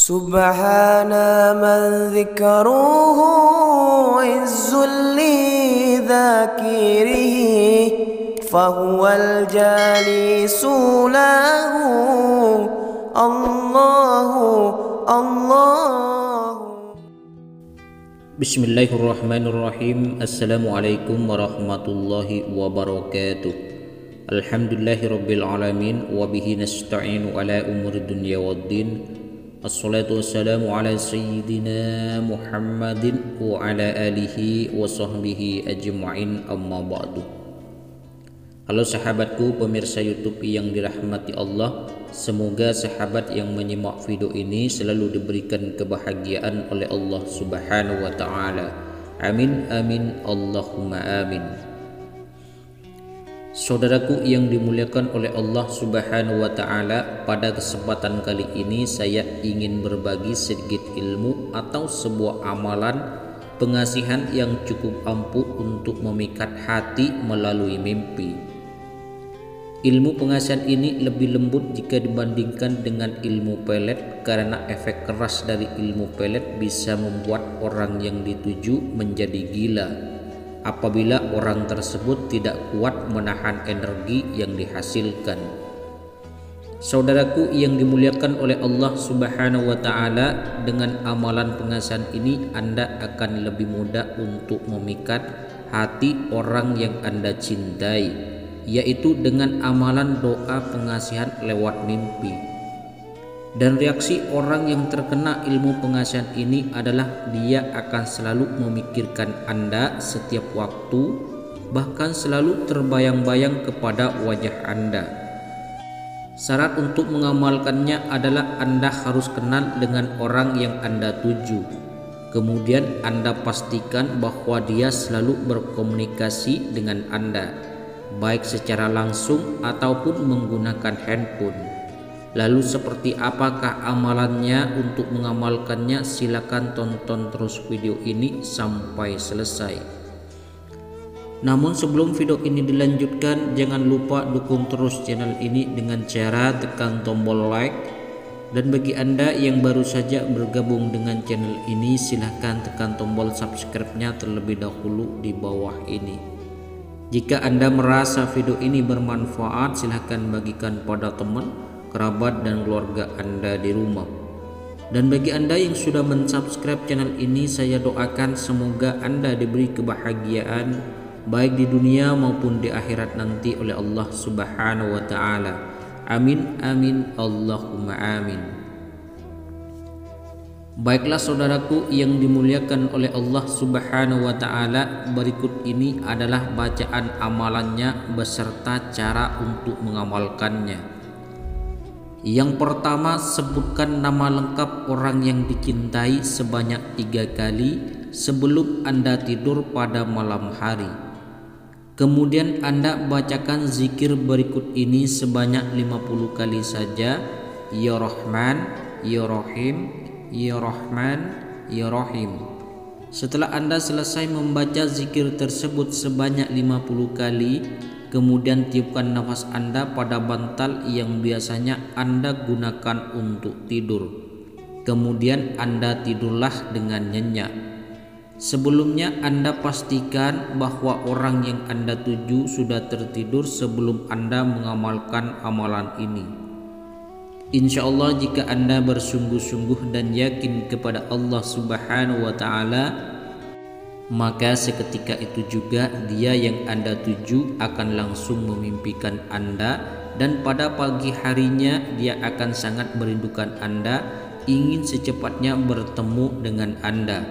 سبحان من ذكره عز لذاكره فهو الجالس له. الله الله. بسم الله الرحمن الرحيم. السلام عليكم ورحمة الله وبركاته. الحمد لله رب العالمين وبه نستعين على أمور الدنيا والدين. Ala sayyidina Muhammadin Wa ala alihi wa sahbihi ajma'in amma ba'du Halo sahabatku pemirsa youtube yang dirahmati Allah Semoga sahabat yang menyimak video ini selalu diberikan kebahagiaan oleh Allah Subhanahu wa taala. Amin amin Allahumma amin. Saudaraku yang dimuliakan oleh Allah Subhanahu wa taala, pada kesempatan kali ini saya ingin berbagi sedikit ilmu atau sebuah amalan pengasihan yang cukup ampuh untuk memikat hati melalui mimpi. Ilmu pengasihan ini lebih lembut jika dibandingkan dengan ilmu pelet karena efek keras dari ilmu pelet bisa membuat orang yang dituju menjadi gila apabila orang tersebut tidak kuat menahan energi yang dihasilkan. Saudaraku yang dimuliakan oleh Allah Subhanahu wa taala, dengan amalan pengasihan ini Anda akan lebih mudah untuk memikat hati orang yang Anda cintai yaitu dengan amalan doa pengasihan lewat mimpi. Dan reaksi orang yang terkena ilmu pengasihan ini adalah dia akan selalu memikirkan Anda setiap waktu, bahkan selalu terbayang-bayang kepada wajah Anda. Syarat untuk mengamalkannya adalah Anda harus kenal dengan orang yang Anda tuju. Kemudian Anda pastikan bahwa dia selalu berkomunikasi dengan Anda baik secara langsung ataupun menggunakan handphone. Lalu seperti apakah amalannya untuk mengamalkannya silakan tonton terus video ini sampai selesai. Namun sebelum video ini dilanjutkan jangan lupa dukung terus channel ini dengan cara tekan tombol like dan bagi anda yang baru saja bergabung dengan channel ini silahkan tekan tombol subscribe-nya terlebih dahulu di bawah ini. Jika Anda merasa video ini bermanfaat, silahkan bagikan pada teman, kerabat, dan keluarga Anda di rumah. Dan bagi Anda yang sudah mensubscribe channel ini, saya doakan semoga Anda diberi kebahagiaan baik di dunia maupun di akhirat nanti oleh Allah Subhanahu wa taala. Amin amin Allahumma amin. Baiklah saudaraku yang dimuliakan oleh Allah Subhanahu wa taala, berikut ini adalah bacaan amalannya beserta cara untuk mengamalkannya. Yang pertama, sebutkan nama lengkap orang yang dicintai sebanyak tiga kali sebelum Anda tidur pada malam hari. Kemudian Anda bacakan zikir berikut ini sebanyak 50 kali saja. Ya Rahman, Ya Rahim, Ya Rahman, Ya Rahim. Setelah Anda selesai membaca zikir tersebut sebanyak 50 kali, kemudian tiupkan nafas Anda pada bantal yang biasanya Anda gunakan untuk tidur. Kemudian Anda tidurlah dengan nyenyak. Sebelumnya Anda pastikan bahwa orang yang Anda tuju sudah tertidur sebelum Anda mengamalkan amalan ini. Insya Allah jika anda bersungguh-sungguh dan yakin kepada Allah subhanahu wa ta'ala Maka seketika itu juga dia yang anda tuju akan langsung memimpikan anda Dan pada pagi harinya dia akan sangat merindukan anda Ingin secepatnya bertemu dengan anda.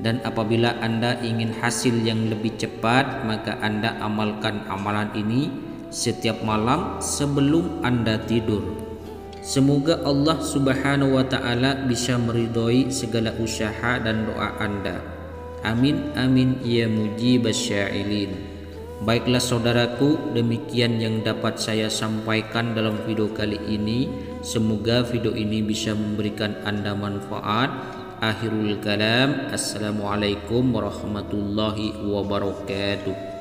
Dan apabila anda ingin hasil yang lebih cepat Maka anda amalkan amalan ini setiap malam sebelum anda tidur Semoga Allah Subhanahu wa taala bisa meridhoi segala usaha dan doa Anda. Amin amin ya mujibas syailin. Baiklah saudaraku, demikian yang dapat saya sampaikan dalam video kali ini. Semoga video ini bisa memberikan Anda manfaat. Akhirul kalam. Assalamualaikum warahmatullahi wabarakatuh.